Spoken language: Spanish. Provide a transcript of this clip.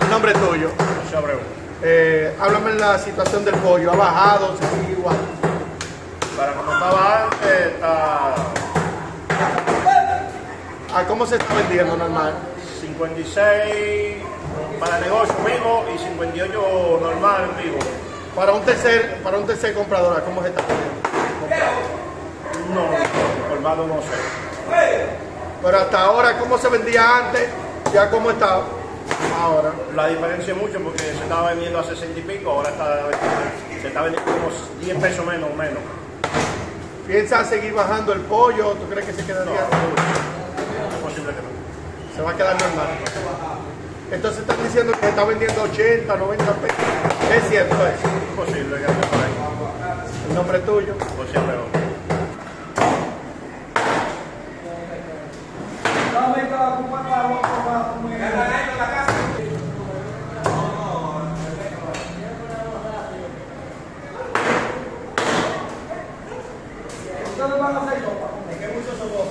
El nombre tuyo. Eh, háblame la situación del pollo. ¿Ha bajado? ¿Se sigue igual? Para como estaba ¿A cómo se está vendiendo normal? 56 para negocio vivo y 58 normal vivo. Para un tercer, para un tercer comprador, ¿a ¿cómo se está vendiendo? No, formado no sé. Pero hasta ahora, ¿cómo se vendía antes? ¿Ya cómo está ahora? La diferencia es mucho porque se estaba vendiendo a 60 y pico, ahora está, se está vendiendo unos 10 pesos menos o menos. ¿Piensa seguir bajando el pollo? ¿Tú crees que se quedaría? no. Se va a quedar normal. Entonces están diciendo que está vendiendo 80, 90 pesos. Es cierto eso. Es posible que ande por ahí. El nombre tuyo. José Abreu. ¿Qué muchos son los?